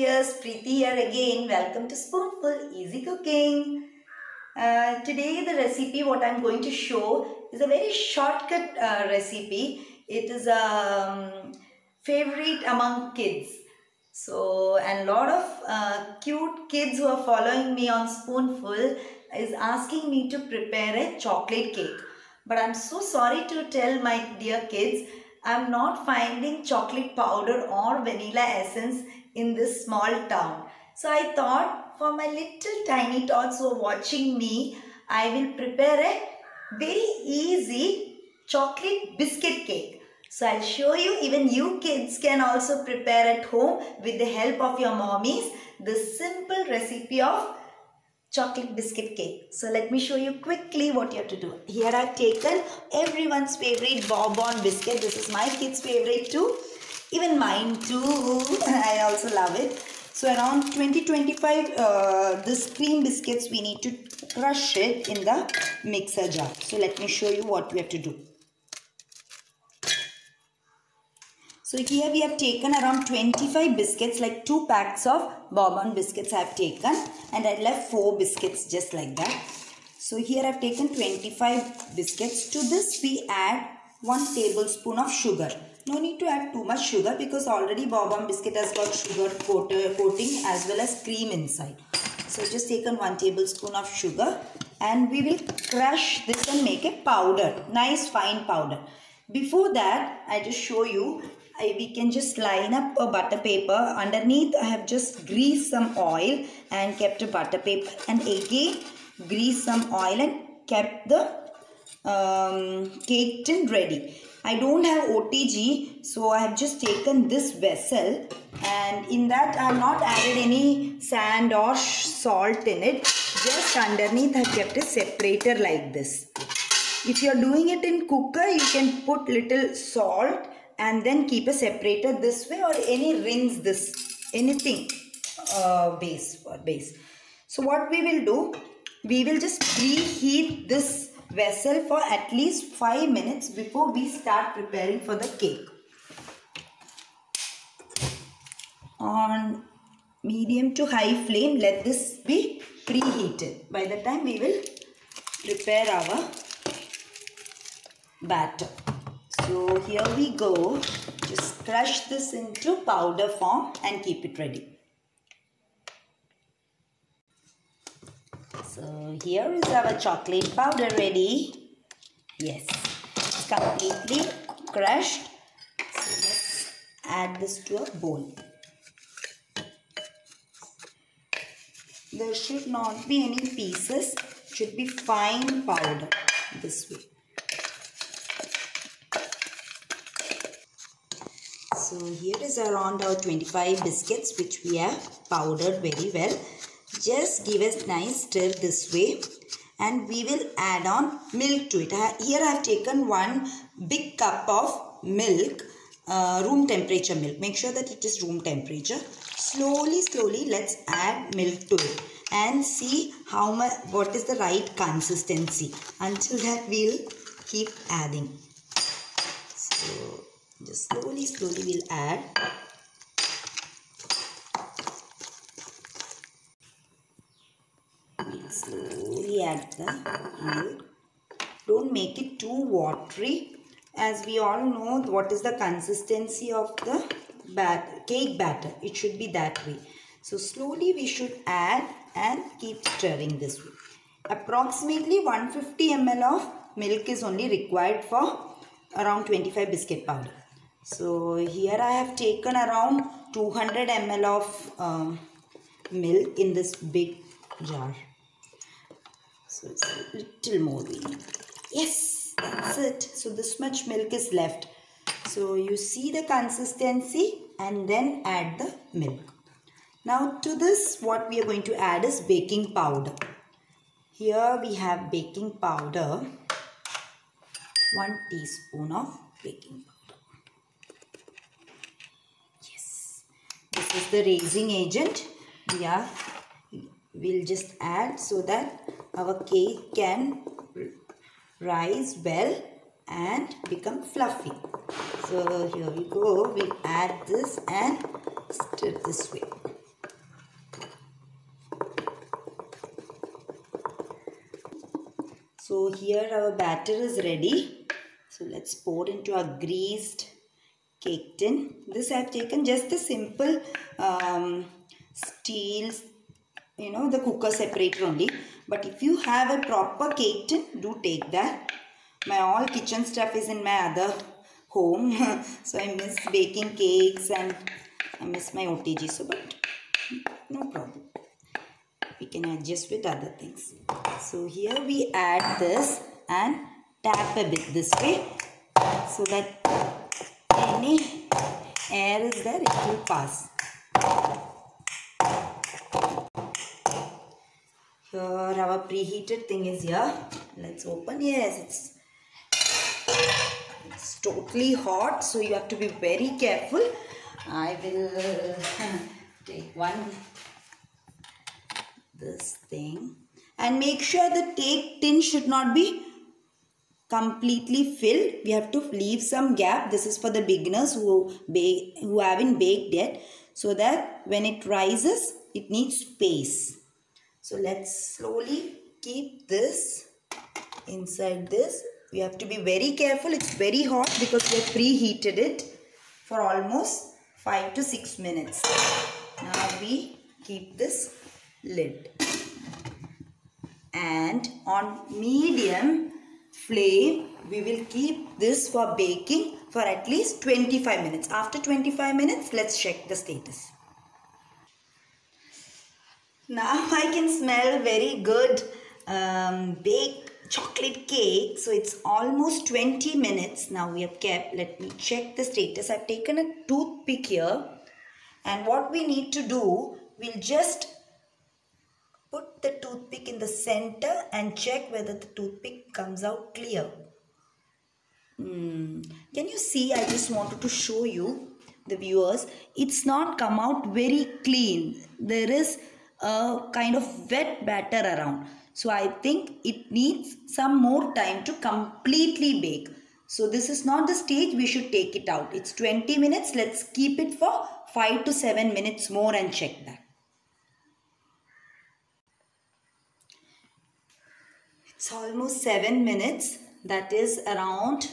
dears, Preeti here again. Welcome to Spoonful Easy Cooking. Uh, today the recipe what I'm going to show is a very shortcut uh, recipe. It is a um, favorite among kids. So and lot of uh, cute kids who are following me on Spoonful is asking me to prepare a chocolate cake. But I'm so sorry to tell my dear kids, I'm not finding chocolate powder or vanilla essence in this small town. So I thought for my little tiny tots who are watching me, I will prepare a very easy chocolate biscuit cake. So I'll show you even you kids can also prepare at home with the help of your mommies the simple recipe of chocolate biscuit cake. So let me show you quickly what you have to do. Here I've taken everyone's favorite Bourbon biscuit. This is my kids favorite too. Even mine too. I also love it. So around 20-25 uh, this cream biscuits we need to crush it in the mixer jar. So let me show you what we have to do. So here we have taken around 25 biscuits like 2 packs of bourbon biscuits I have taken and I left 4 biscuits just like that. So here I have taken 25 biscuits. To this we add 1 tablespoon of sugar. No need to add too much sugar because already bourbon biscuit has got sugar uh, coating as well as cream inside. So just take taken 1 tablespoon of sugar and we will crush this and make a powder. Nice fine powder. Before that, I just show you I, we can just line up a butter paper underneath I have just greased some oil and kept a butter paper and again grease some oil and kept the um, cake tin ready. I don't have OTG so I have just taken this vessel. And in that I have not added any sand or salt in it. Just underneath I kept a separator like this. If you are doing it in cooker you can put little salt and then keep a separator this way or any rings this anything uh, base or base. So what we will do we will just preheat this vessel for at least 5 minutes before we start preparing for the cake on medium to high flame let this be preheated by the time we will prepare our batter so here we go. Just crush this into powder form and keep it ready. So here is our chocolate powder ready. Yes, it's completely crushed. So let's add this to a bowl. There should not be any pieces. Should be fine powder this way. So here is around our 25 biscuits which we have powdered very well. Just give a nice stir this way and we will add on milk to it. Here I have taken one big cup of milk, uh, room temperature milk. Make sure that it is room temperature. Slowly, slowly let's add milk to it and see how much, what is the right consistency. Until that we'll keep adding. So just slowly slowly we'll add we'll add the milk don't make it too watery. As we all know what is the consistency of the bat cake batter? It should be that way. So slowly we should add and keep stirring this way. Approximately 150 ml of milk is only required for around 25 biscuit powder. So here I have taken around 200 ml of um, milk in this big jar. So it's a little more. Yes, that's it. So this much milk is left. So you see the consistency and then add the milk. Now to this what we are going to add is baking powder. Here we have baking powder. 1 teaspoon of baking powder. Yes. This is the raising agent we are we'll just add so that our cake can rise well and become fluffy. So here we go. We add this and stir this way. So here our batter is ready. So let's pour into our greased cake tin. This I have taken just the simple um, steel you know, the cooker separator only. But if you have a proper cake tin, do take that. My all kitchen stuff is in my other home. so I miss baking cakes and I miss my OTG. So, but no problem. We can adjust with other things. So here we add this and tap a bit this way so that any air is there, it will pass. Here our preheated thing is here. Let's open. Yes, it's it's totally hot so you have to be very careful. I will take one this thing. And make sure the take tin should not be completely filled. We have to leave some gap. This is for the beginners who bake who haven't baked yet. So that when it rises it needs space so let's slowly keep this inside this we have to be very careful. It's very hot because we have preheated it for almost 5 to 6 minutes. Now we keep this lid. And on medium flame, we will keep this for baking for at least 25 minutes. After 25 minutes, let's check the status. Now I can smell very good um, baked chocolate cake. So it's almost 20 minutes now we have kept. Let me check the status. I've taken a toothpick here. And what we need to do, we'll just put the toothpick in the center and check whether the toothpick comes out clear. Hmm. Can you see? I just wanted to show you the viewers. It's not come out very clean. There is a kind of wet batter around. So I think it needs some more time to completely bake. So this is not the stage we should take it out. It's 20 minutes. Let's keep it for 5 to 7 minutes more and check that. It's almost 7 minutes. That is around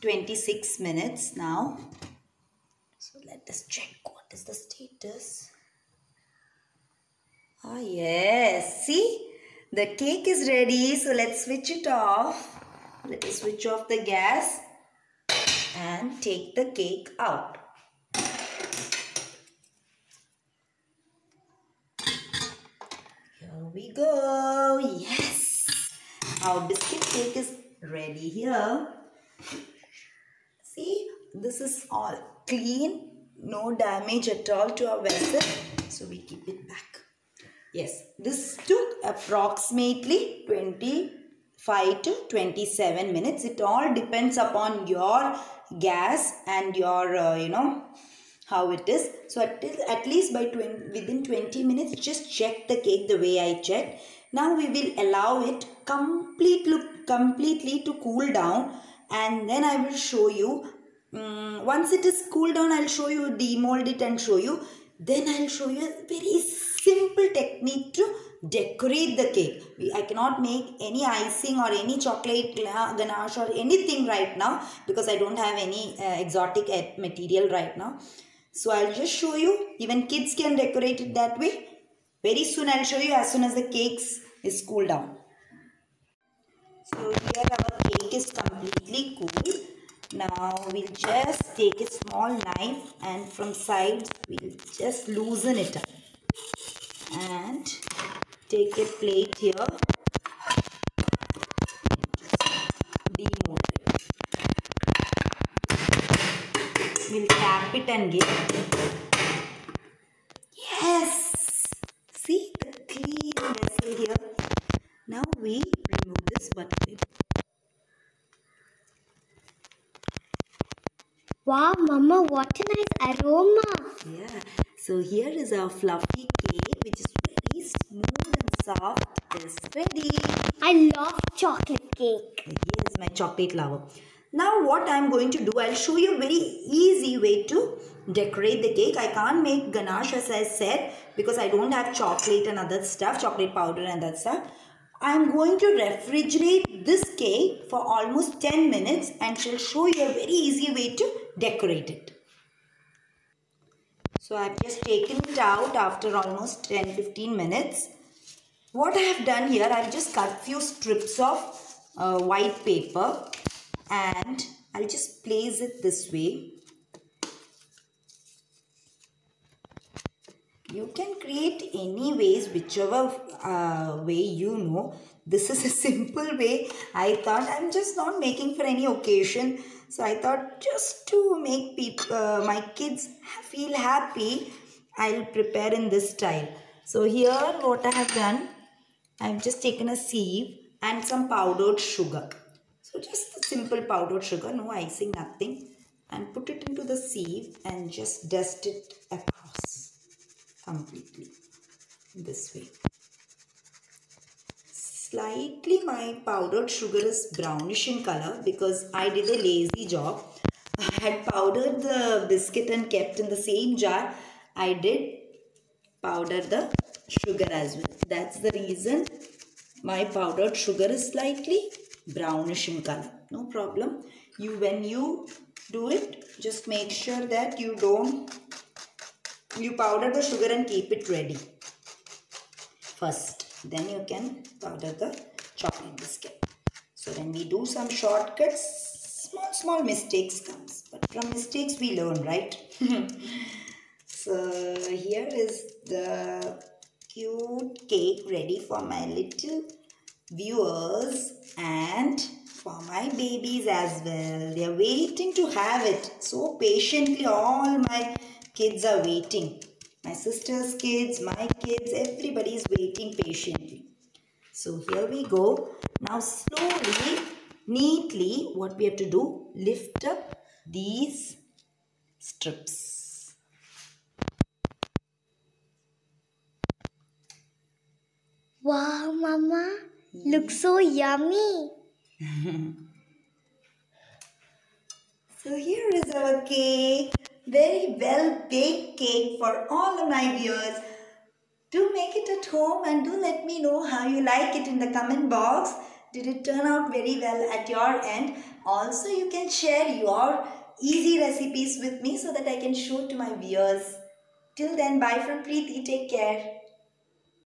26 minutes now. So let us check what is the status. Ah yes, see the cake is ready. So let's switch it off. Let us switch off the gas and take the cake out. Here we go. Yes. Our biscuit cake is ready here. See, this is all clean. No damage at all to our vessel. So we keep it. Yes, this took approximately 25 to 27 minutes. It all depends upon your gas and your, uh, you know, how it is. So at, at least by 20, within 20 minutes, just check the cake the way I checked. Now we will allow it completely, completely to cool down and then I will show you. Um, once it is cooled down, I'll show you, demold it and show you. Then I'll show you a very technique to decorate the cake. I cannot make any icing or any chocolate ganache or anything right now because I don't have any uh, exotic material right now. So I'll just show you. Even kids can decorate it that way. Very soon I'll show you as soon as the cakes is cooled down. So here our cake is completely cool. Now we'll just take a small knife and from sides we'll just loosen it up and take a plate here. Demold it we'll tap it and give. Yes! See the clean vessel here. Now we remove this butter. Wow, Mama, what a nice aroma. Yeah. So here is our fluffy cake. which is very smooth and soft. It's ready. I love chocolate cake. Here's my chocolate lover. Now what I'm going to do, I'll show you a very easy way to decorate the cake. I can't make ganache as I said because I don't have chocolate and other stuff, chocolate powder and that stuff. I'm going to refrigerate this cake for almost 10 minutes and shall show you a very easy way to decorate it. So I've just taken it out after almost 10-15 minutes. What I have done here, I've just cut few strips of uh, white paper and I'll just place it this way. You can create any ways whichever uh, way you know. This is a simple way. I thought i'm just not making for any occasion so i thought just to make people uh, my kids feel happy i'll prepare in this style so here what i have done i've just taken a sieve and some powdered sugar so just simple powdered sugar no icing nothing and put it into the sieve and just dust it across completely this way. Slightly my powdered sugar is brownish in color because I did a lazy job. I had powdered the biscuit and kept in the same jar. I did powder the sugar as well. That's the reason my powdered sugar is slightly brownish in color. No problem. You when you do it, just make sure that you don't you powder the sugar and keep it ready first then you can powder the chocolate biscuit. So when we do some shortcuts small small mistakes comes. But from mistakes we learn right? So here is the cute cake ready for my little viewers and for my babies as well. They are waiting to have it. So patiently all my kids are waiting. My sister's kids, my kids, everybody is waiting patiently. So here we go. Now slowly, neatly, what we have to do, lift up these strips. Wow, Mama. Hmm. Looks so yummy. so here is our cake very well baked cake for all of my viewers. Do make it at home and do let me know how you like it in the comment box. Did it turn out very well at your end? Also, you can share your easy recipes with me so that I can show to my viewers. Till then, bye from Preeti. Take care.